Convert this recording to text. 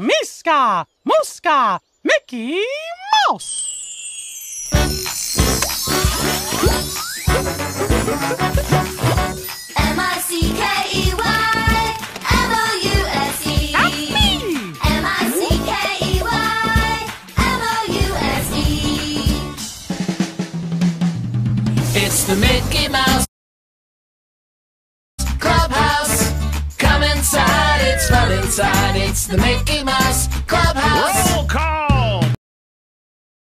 Miska, Muska, Mickey Mouse. M-I-C-K-E-Y M-O-U-S-E That's me. M-I-C-K-E-Y M-O-U-S-E It's the Mickey Mouse inside, it's the Mickey Mouse!